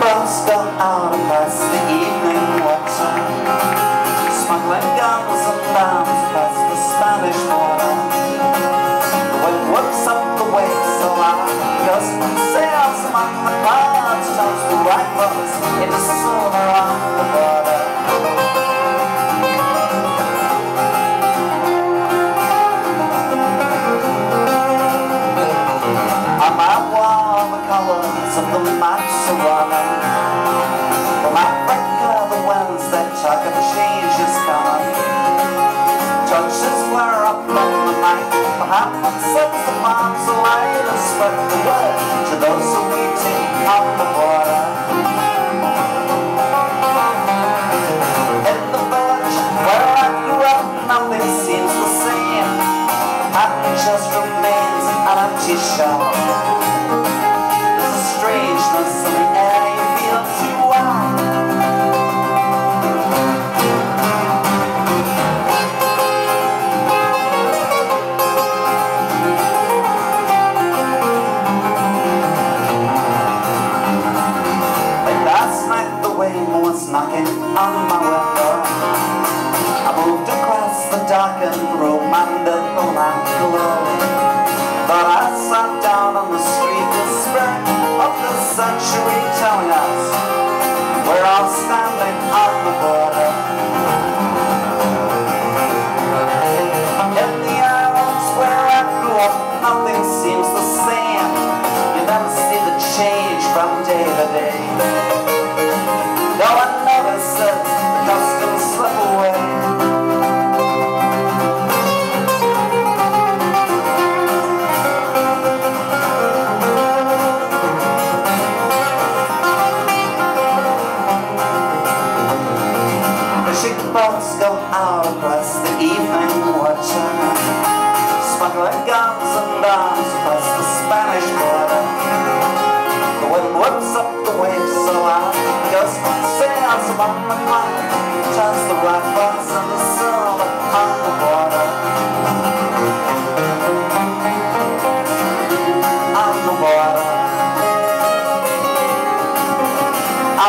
go out across the wall the colors of the maps are running From Africa the winds that talk of change is coming Touches flare up on the night Perhaps sets the bombs alight And spread the word to those who waiting on the border In the village where I grew up Nothing seems the same. And just remains There's a strangeness on my I moved across the darkened room under the lamp glow from day to day No one notices the customs slip away boats go out across the evening water Smuggling guns and arms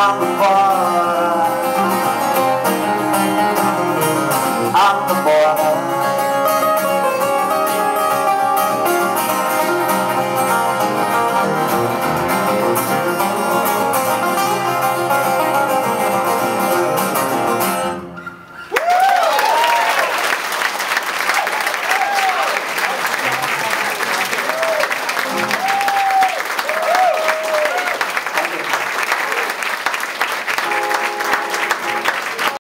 I'm far.